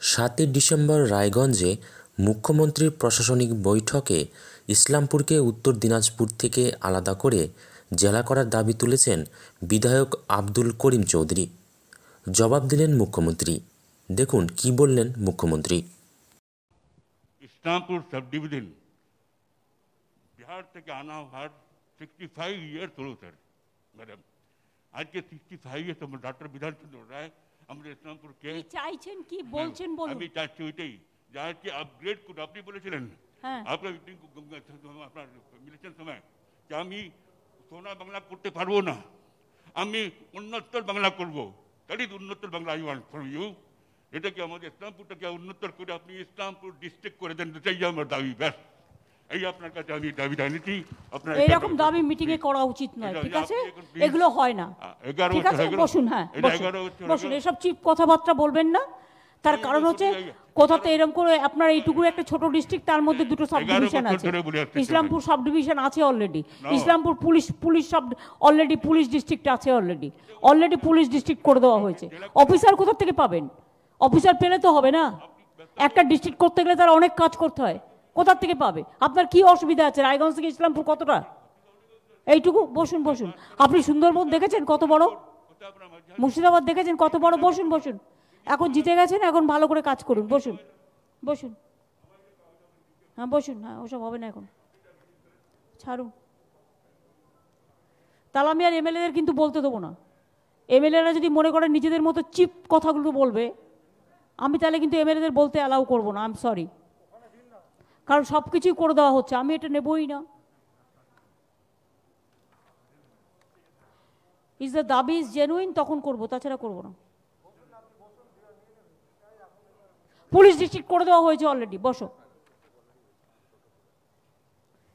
সাতই ডিসেম্বর রায়গঞ্জে মুখ্যমন্ত্রীর প্রশাসনিক বৈঠকে ইসলামপুরকে উত্তর দিনাজপুর থেকে আলাদা করে জেলা করার দাবি তুলেছেন বিধায়ক আব্দুল করিম চৌধুরী। জবাব দিলেন মুখ্যমন্ত্রী। দেখুন কি বললেন মুখ্যমন্ত্রী। ইসলামপুর সাব ডিভিশন বিহার থেকে আনা হওয়ার সিক্সটি ফাইভ ইয়ার্স হলো স্যার ম্যাডাম আজকে সিক্সটি ফাইভ ইয়ার্স আমার ডক্টর বিধানচন্দ্র রায় ইসলামপুরকে কি চাইছেন কি বলছেন বলুন। আমি চাচ্ছি ওইটাই। আপগ্রেড আপনি বলেছিলেন। হ্যাঁ। আপনার আপনার মিলেছেন সময়। যে আমি সোনা বাংলা করতে পারব না। আমি উন্নতর বাংলা করব। ইজ উন্নতর Bangla I want for you এটাকে আমাদের ইসলামপুরটাকে উন্নতর করে আপনি ইসলামপুর ডিস্ট্রিক্ট করে দেন। এটাই আমার দাবি ব্যাস। এই আপনার কাছে আমি দাবি জানিয়েছি আপনার এইরকম দাবি মিটিং এ করা উচিত নয় ঠিক আছে? এগুলো হয় না। ঠিক আছে? বসুন হ্যাঁ বসুন। এসব চিপ কথাবার্তা বলবেন না। তার কারণ হচ্ছে কোথাতে এরকম করে আপনার এইটুকু একটা ছোট ডিস্ট্রিক্ট তার মধ্যে দুটো সাব ডিভিশন আছে। ইসলামপুর সাব ডিভিশন আছে already Islampur police police sub already police district আছে অলরেডি অলরেডি পুলিশ ডিস্ট্রিক্ট করে দেওয়া হয়েছে। অফিসার কোথা থেকে পাবেন? অফিসার পেলে তো হবে না। একটা ডিস্ট্রিক্ট করতে গেলে তার অনেক কাজ করতে হয়। কোথা থেকে পাবে? আপনার কি অসুবিধা আছে? রায়গঞ্জ থেকে ইসলামপুর কতটা? এইটুকু? বসুন বসুন। আপনি সুন্দরবন দেখেছেন কত বড়? মুর্শিদাবাদ দেখেছেন কত বড়? বসুন বসুন। এখন জিতে গেছেন, এখন ভালো করে কাজ করুন। বসুন বসুন। হ্যাঁ বসুন। হ্যাঁ ওসব হবে না এখন। ছাড়ুন। তাহলে আমি আর এমএলএদের কিন্তু বলতে দেবো না। এমএলএরা যদি মনে করেন নিজেদের মতো চিপ কথাগুলো বলবে, আমি তাহলে কিন্তু এমএলএদের বলতে অ্যালাউ করব না। আই এম সরি কারণ সব কিছুই করে দেওয়া হচ্ছে, আমি এটা নেবই না। ইজ দ্য দাবি ইজ জেনুইন তখন করব, তাছাড়া করব না। পুলিশ ডিস্ট্রিক্ট করে দেওয়া হয়েছে অলরেডি বসো।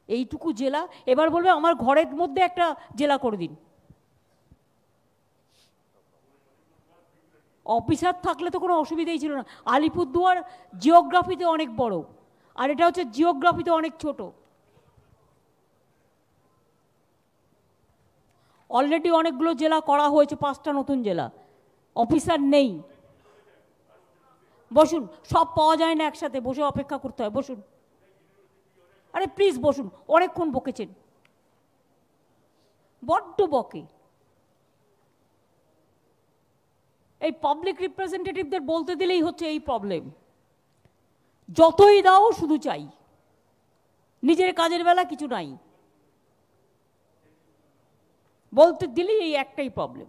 এইটুকু জেলা, এবার বলবে আমার ঘরের মধ্যে একটা জেলা করে দিন। অফিসার থাকলে তো কোনো অসুবিধাই ছিল না। আলিপুরদুয়ার জিওগ্রাফিতে অনেক বড়। আর এটা হচ্ছে জিওগ্রাফিতে অনেক ছোট। অলরেডি অনেকগুলো জেলা করা হয়েছে, পাঁচটা নতুন জেলা। অফিসার নেই। বসুন, সব পাওয়া যায় না একসাথে, বসে অপেক্ষা করতে হয়, বসুন। আরে প্লিজ বসুন, অনেকক্ষণ বকেছেন। বড্ড বকে। এই পাবলিক রিপ্রেজেন্টেটিভদের বলতে দিলেই হচ্ছে এই প্রবলেম যতই দাও শুধু চাই। নিজের কাজের বেলা কিছু নাই। বলতে দিলেই এই একটাই প্রবলেম